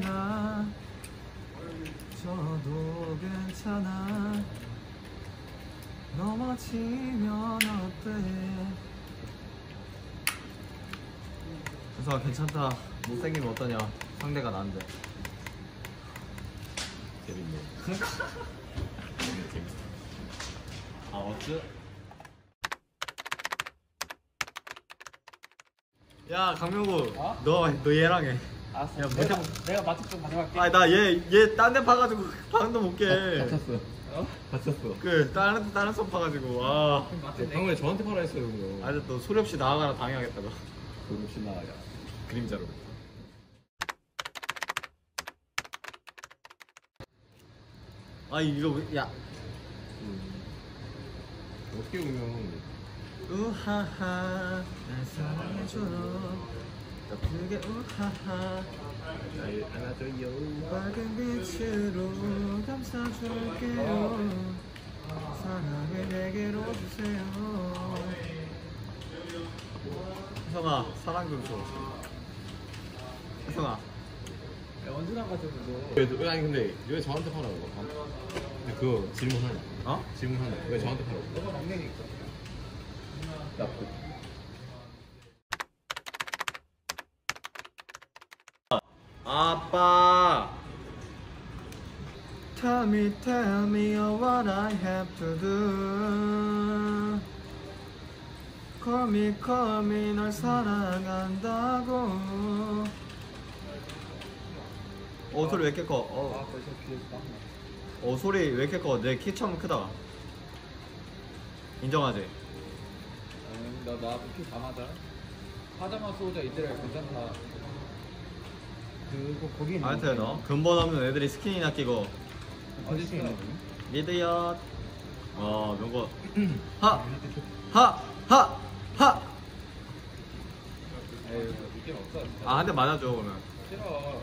괜찮아 저도 괜찮아. 넘어지면 어때? 그래서 괜찮다. 못생기면 어떠냐? 상대가 난데 재밌네. 아 어쭈? 야 강명구. 어? 너너 얘랑 해. 알았어. 야, 내가, 못해- 내가 맛집 좀 가져갈게. 아니 나얘 얘 딴 데 파가지고 방도 못 깨 다쳤어. 어? 다쳤어. 그 다른 다른 손 파가지고 와 내. 방금 저한테 팔아 했어요, 그거. 아니 너 소리 없이 나가라 당해야겠다 너 그럼 나가야. 그림자로. 아니 이거 왜- 야 음. 어떻게 보면 우하하 날 사랑해줘 더 크게 우하하 날 안아줘요. 밝은 빛으로 감싸줄게요 사랑을 내게로 주세요 혜성아 사랑 좀 줘 혜성아 야, 언제. 왜, 왜 아니 근데 왜 저한테 팔아 그거? 근데 그거 질문 하나. 어? 질문 하나. 왜 저한테 팔아? 너가 막내니까. 나쁘. 아빠 Tell me, tell me what I have to do Call me, call me 널 사랑한다고 어 소리 왜 이렇게 커? 아, 어, 벌써 나. 어 소리 왜 이렇게 커? 내키 처음 크다 인정하지? 응, 나, 나 그렇게 다 맞아. 파자마 소자 이들아 괜찮다. 그거 거기 있는 하여튼 너 근본 없는 애들이 스키니나 끼고 어디 있어? 미드야 어 하하 하하 에이, 느낌 없어. 진짜. 아한 대 맞아줘 그러면 싫어.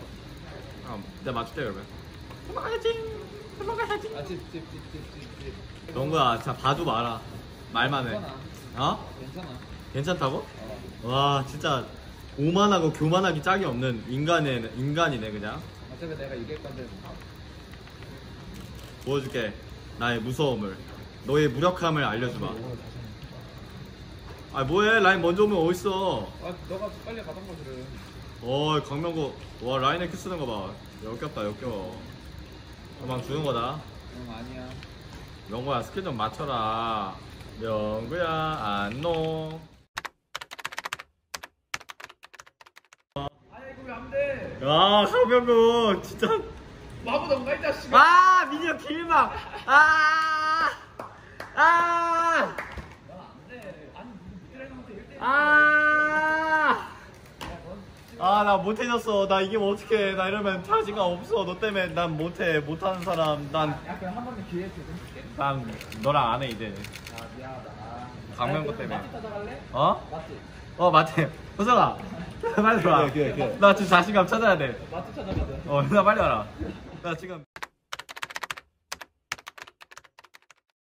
아, 내가 맞출게 그러면 도망가야지 도망가야지 아, 집, 집, 집, 집, 집, 집. 영구야 진짜 봐도 마라 말만 해 괜찮아. 어? 괜찮아. 괜찮다고? 어. 와 진짜 오만하고 교만하기 짝이 없는 인간의 인간이네 그냥. 어차피 내가 이길 건데. 보여줄게. 나의 무서움을. 너의 무력함을 알려주마. 아 뭐해? 라인 먼저 오면 어딨어? 아, 너가 빨리 가던 거 그래. 어 강명구 와 라인에 큐 쓰는 거봐. 역겹다 역겨워. 도망 주는 거다. 응, 아니야. 명구야 스킬 좀 맞춰라. 명구야 안녕 아야, 이거 왜 안 돼? 야 강명구 진짜 마부 넌가 이 자식아. 아 미니어 길막 아아 아, 넌안 돼. 아니, 미드라이너한테 1대1. 아. 아 나 못해졌어 나 이기면 어떡해 나 이러면 자신감 없어 너 때문에 난 못해 못하는 사람 난 야, 그럼 한 번 더 기회 좀 줄게. 난 너랑 안 해 이제 아, 미안하다. 그럼 때문에. 어? 맛집. 어 맞대 호성아 빨리 와. 나 지금 자신감 찾아야 돼어 맛집 찾아가자. 나 빨리 와라 나 지금